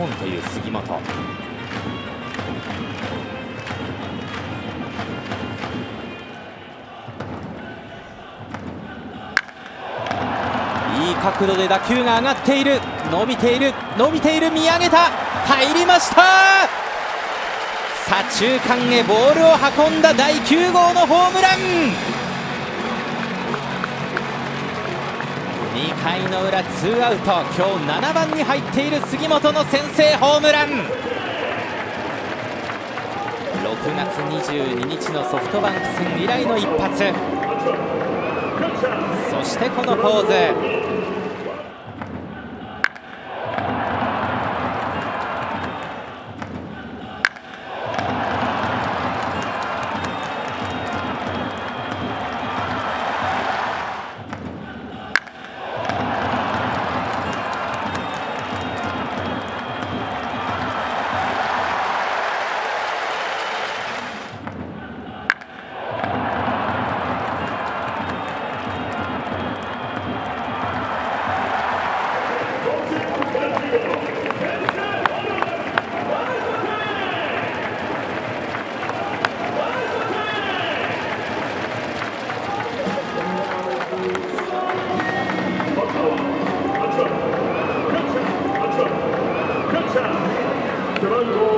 本という杉本。いい角度で打球が上がっている。伸びている。伸びている。見上げた。入りました。左中間へボールを運んだ第9号のホームラン。2回の裏ツーアウト。今日7番に入っている杉本の先制ホームラン。6月22日のソフトバンク戦以来の一発。そしてこのポーズ。Toronto